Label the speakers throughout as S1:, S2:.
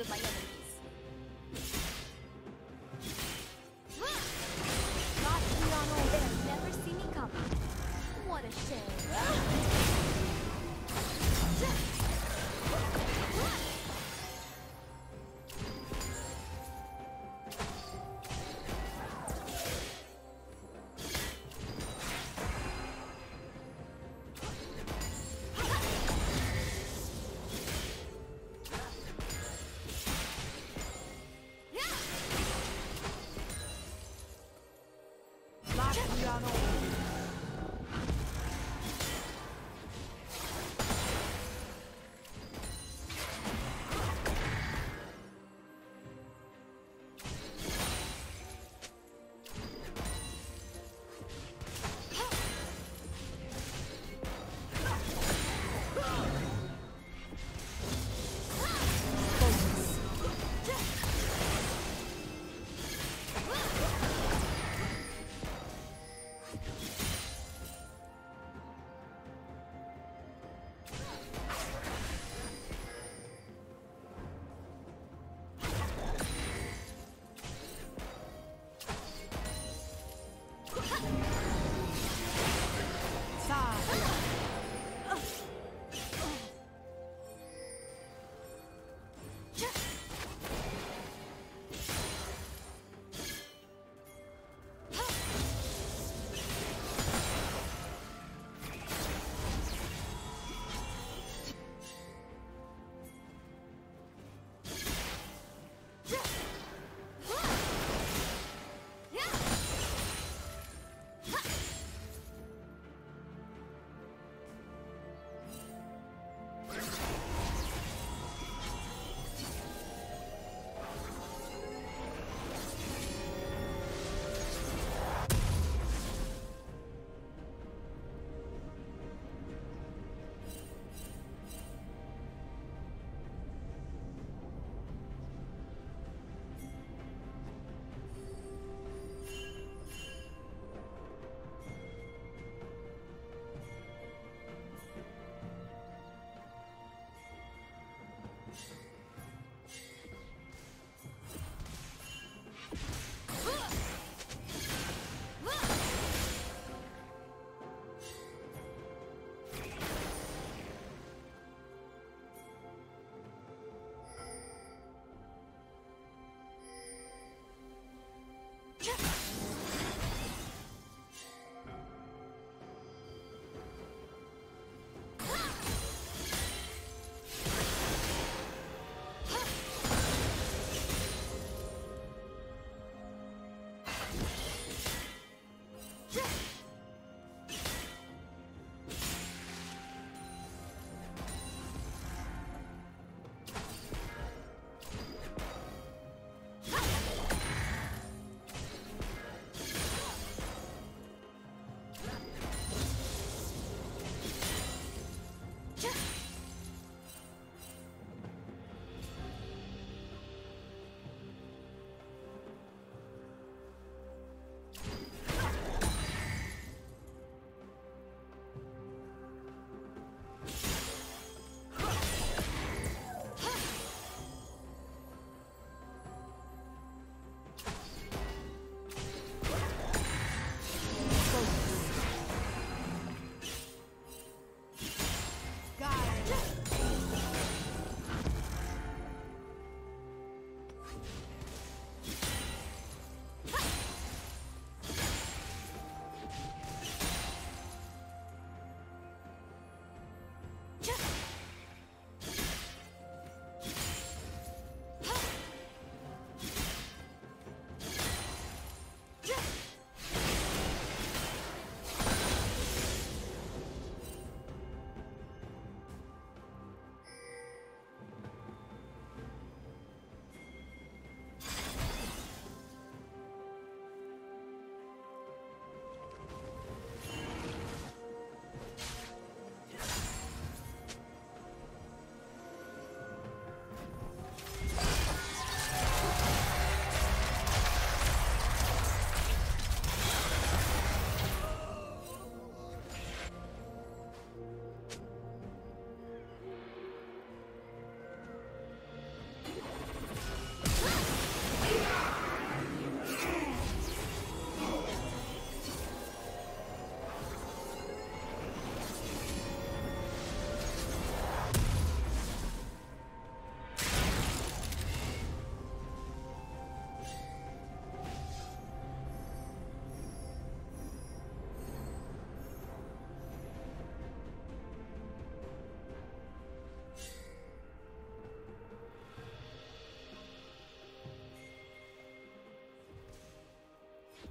S1: of my enemies.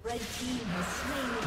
S2: Red team has slain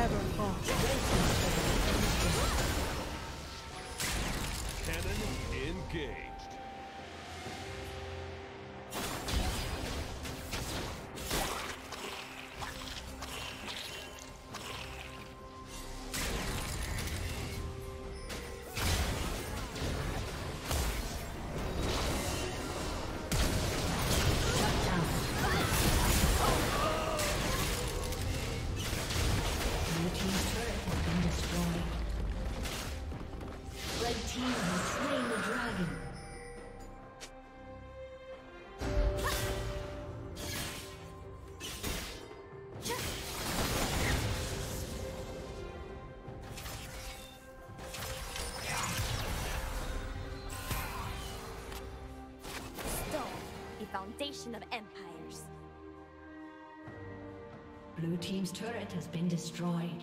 S3: Never lost.
S1: Cannon engaged. Of empires.
S3: Blue Team's turret has been destroyed.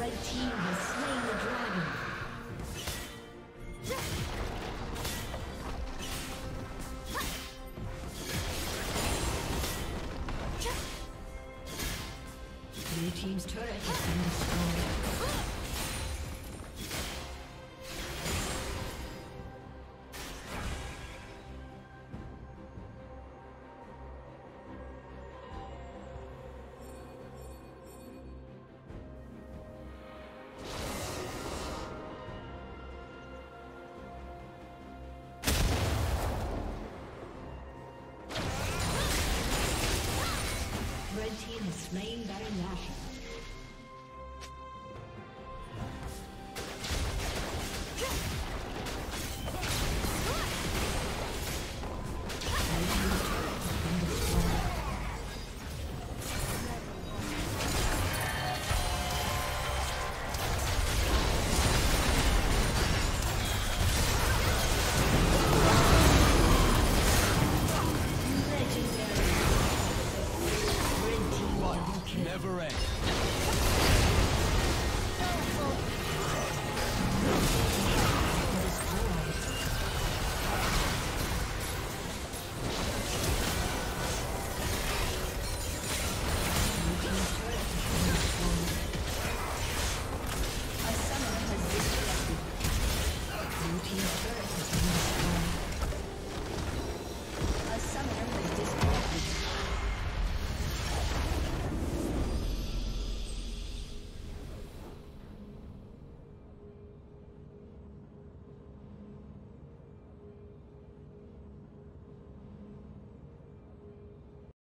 S3: Red team has slain slain Baron Nashor.